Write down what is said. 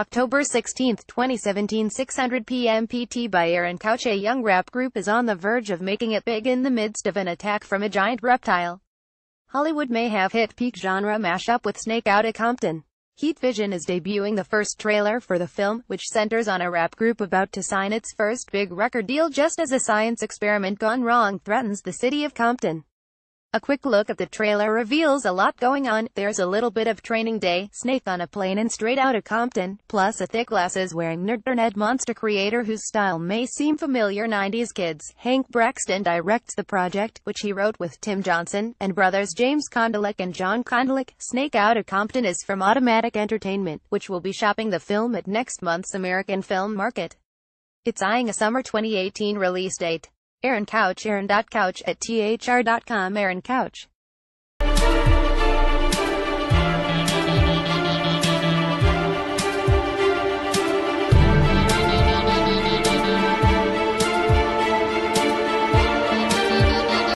October 16, 2017 600 p.m. PT by Aaron Couch A young rap group is on the verge of making it big in the midst of an attack from a giant reptile. Hollywood may have hit peak genre mashup with Snake Outta Compton. Heat Vision is debuting the first trailer for the film, which centers on a rap group about to sign its first big record deal just as a science experiment gone wrong threatens the city of Compton. A quick look at the trailer reveals a lot going on. There's a little bit of training day, Snake on a plane and straight out of Compton, plus a thick glasses wearing nerd monster creator whose style may seem familiar 90s kids. Hank Braxtan directs the project, which he wrote with Tim Johnson, and brothers James Kondelik and John Kondelik. Snake Outta Compton is from Automatic Entertainment, which will be shopping the film at next month's American Film Market. It's eyeing a summer 2018 release date. Aaron Couch Aaron.couch at thr.com Aaron Couch